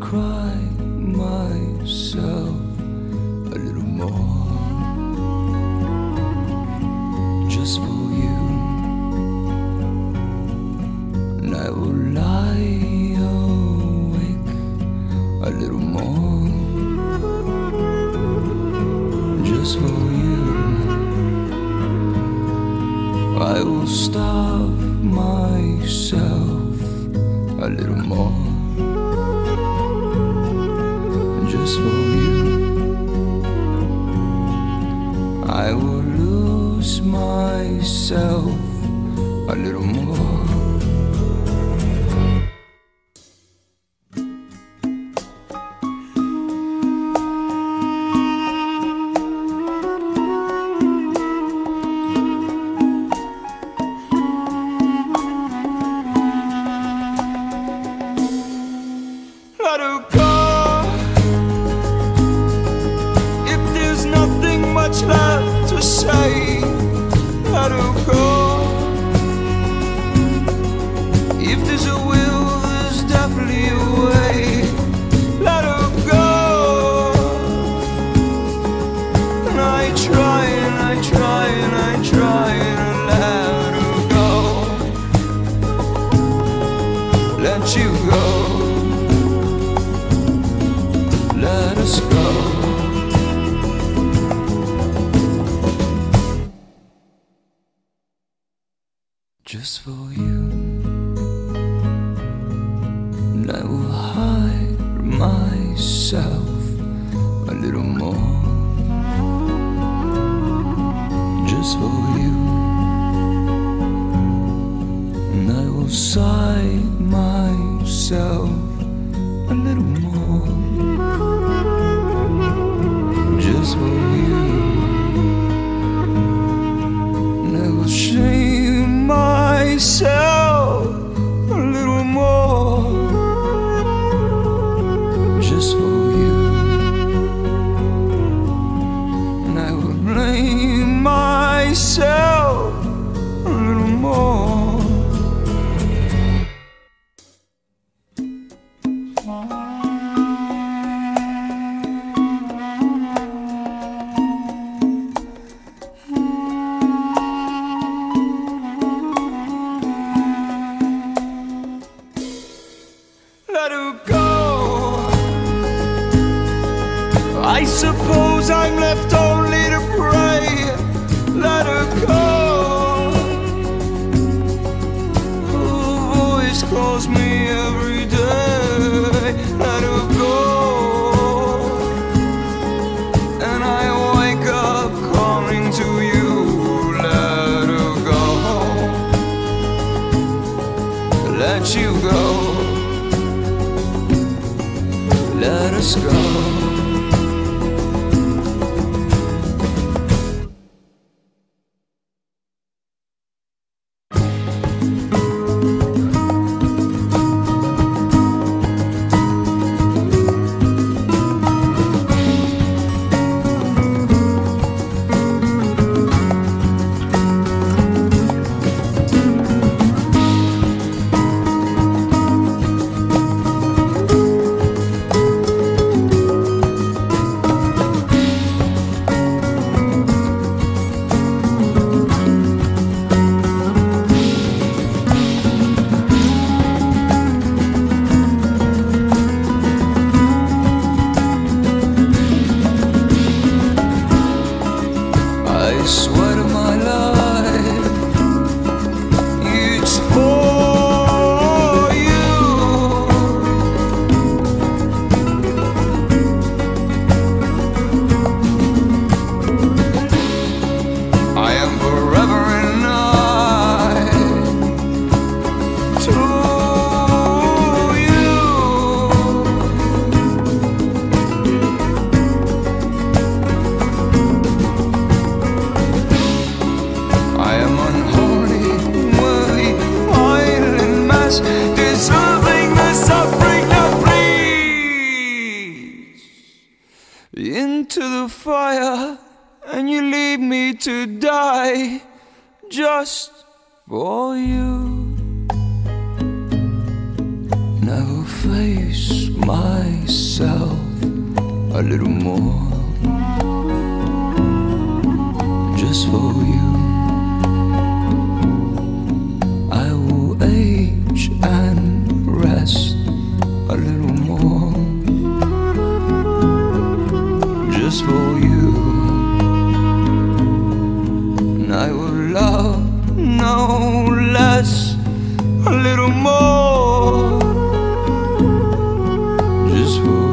cry myself a little more. Just for you. And I will lie awake a little more. Just for you. I will starve myself a little more just for you. I will lose myself a little more. Let you go let us go. Just for you, and I will hide myself a little more. Just for you, sigh myself a little more let let us go. Swear to my life, to the fire and you leave me to die just for you. Never face myself a little more just for you. I will love no less, a little more, just for.